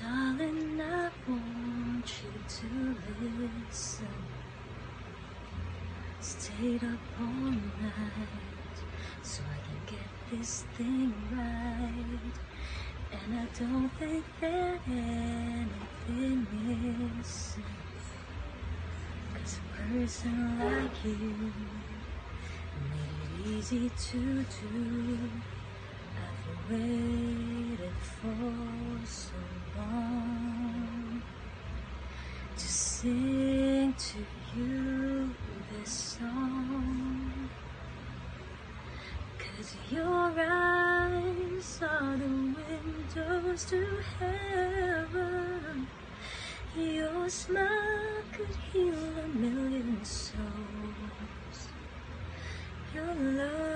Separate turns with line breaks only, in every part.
Darling, I want you to listen. Stayed up all night so I can get this thing right. And I don't think that anything missing. Cause a person like you made it easy to do. I've waited for so long to sing to you this song. Cause your eyes are the windows to heaven. Your smile could heal a million souls. Your love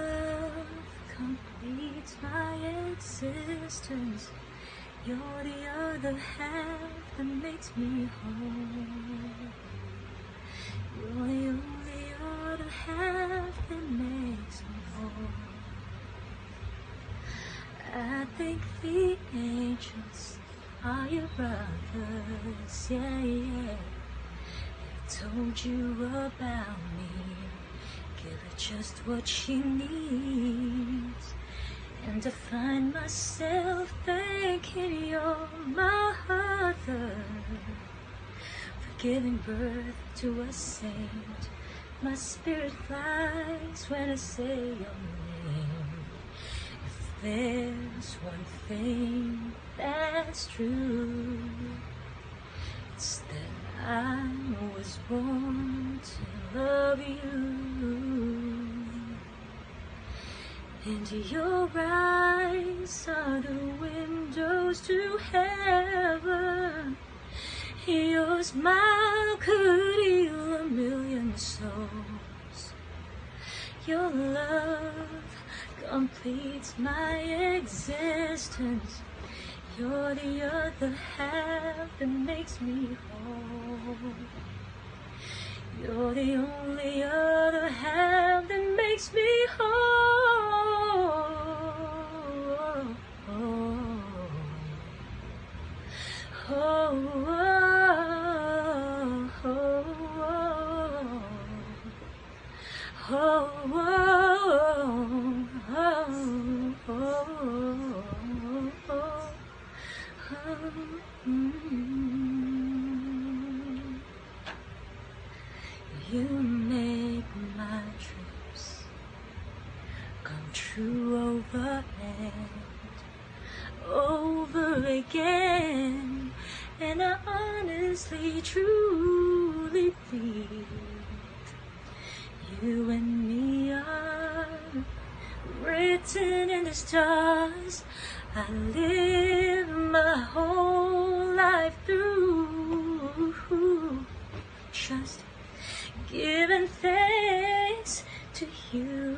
my existence. You're the other half that makes me whole. You're the only other half that makes me whole. I think the angels are your brothers, yeah, yeah. They told you about me. Give her just what she needs. And to find myself thanking your mother for giving birth to a saint. My spirit flies when I say your name. If there's one thing that's true, it's that I was born to love you. And your eyes are the windows to heaven. Your smile could heal a million souls. Your love completes my existence. You're the other half that makes me whole. You're the only other half that makes me whole. Oh, You make my dreams come true over and over again. And I honestly, truly believe you and me are written in the stars. I live my whole life through just giving thanks to you.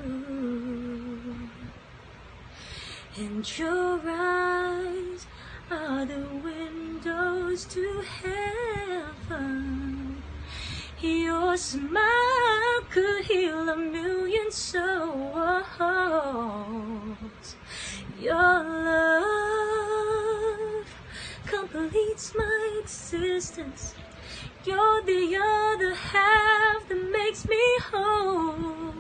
And your eyes are the windows to heaven. Your smile could heal a million souls. Your love completes my existence. You're the other half that makes me whole.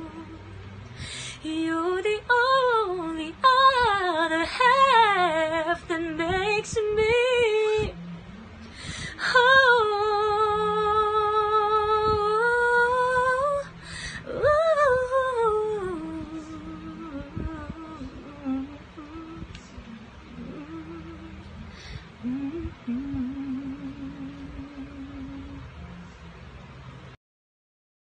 You're Mm-hmm.